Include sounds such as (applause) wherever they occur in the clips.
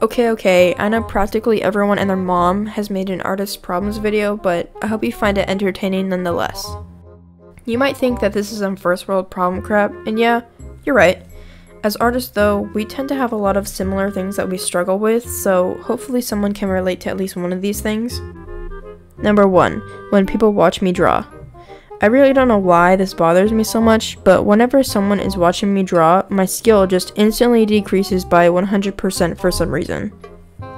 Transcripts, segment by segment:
Okay, okay, I know practically everyone and their mom has made an artist problems video, but I hope you find it entertaining nonetheless. You might think that this is some first world problem crap, and yeah, you're right. As artists though, we tend to have a lot of similar things that we struggle with, so hopefully someone can relate to at least one of these things. Number 1. When people watch me draw. I really don't know why this bothers me so much, but whenever someone is watching me draw, my skill just instantly decreases by 100% for some reason.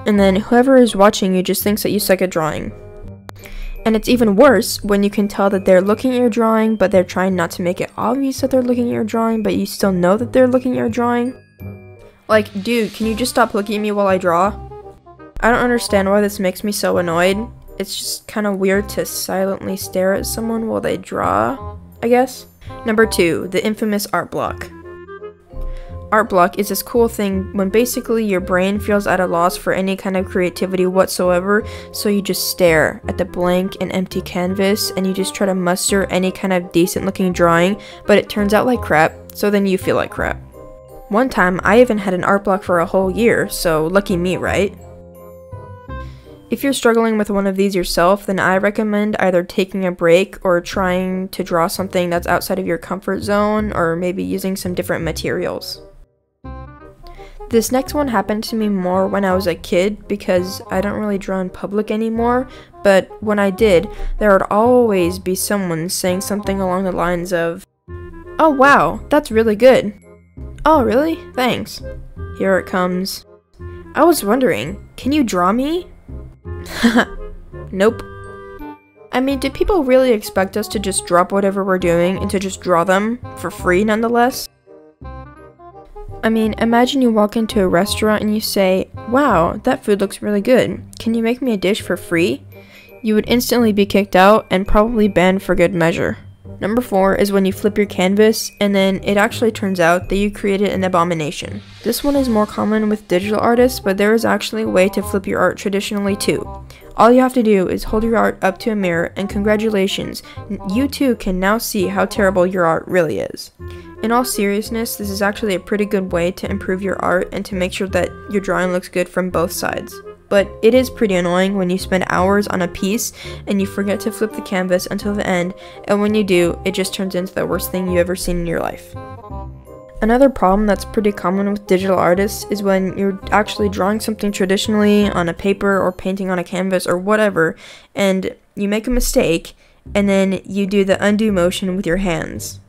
And then whoever is watching you just thinks that you suck at drawing. And it's even worse when you can tell that they're looking at your drawing, but they're trying not to make it obvious that they're looking at your drawing, but you still know that they're looking at your drawing. Like, dude, can you just stop looking at me while I draw? I don't understand why this makes me so annoyed, it's just kind of weird to silently stare at someone while they draw, I guess. Number two, the infamous art block. Art block is this cool thing when basically your brain feels at a loss for any kind of creativity whatsoever, so you just stare at the blank and empty canvas and you just try to muster any kind of decent looking drawing, but it turns out like crap, so then you feel like crap. One time, I even had an art block for a whole year, so lucky me, right? If you're struggling with one of these yourself, then I recommend either taking a break or trying to draw something that's outside of your comfort zone or maybe using some different materials. This next one happened to me more when I was a kid because I don't really draw in public anymore, but when I did, there would always be someone saying something along the lines of, Oh wow, that's really good. Oh really? Thanks. Here it comes. I was wondering, can you draw me? (laughs) nope. I mean, do people really expect us to just drop whatever we're doing and to just draw them for free nonetheless? I mean, imagine you walk into a restaurant and you say, Wow, that food looks really good. Can you make me a dish for free? You would instantly be kicked out and probably banned for good measure. Number four is when you flip your canvas and then it actually turns out that you created an abomination. This one is more common with digital artists, but there is actually a way to flip your art traditionally too. All you have to do is hold your art up to a mirror and congratulations, you too can now see how terrible your art really is. In all seriousness, this is actually a pretty good way to improve your art and to make sure that your drawing looks good from both sides but it is pretty annoying when you spend hours on a piece and you forget to flip the canvas until the end, and when you do, it just turns into the worst thing you've ever seen in your life. Another problem that's pretty common with digital artists is when you're actually drawing something traditionally on a paper or painting on a canvas or whatever, and you make a mistake, and then you do the undo motion with your hands.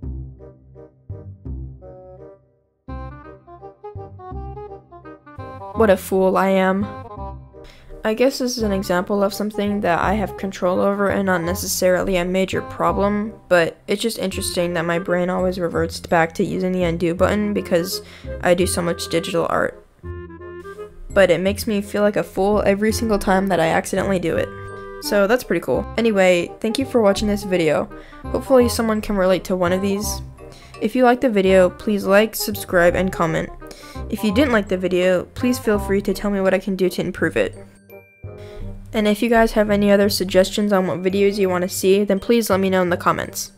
What a fool I am. I guess this is an example of something that I have control over and not necessarily a major problem, but it's just interesting that my brain always reverts back to using the undo button because I do so much digital art. But it makes me feel like a fool every single time that I accidentally do it. So that's pretty cool. Anyway, thank you for watching this video. Hopefully someone can relate to one of these. If you liked the video, please like, subscribe, and comment. If you didn't like the video, please feel free to tell me what I can do to improve it. And if you guys have any other suggestions on what videos you want to see, then please let me know in the comments.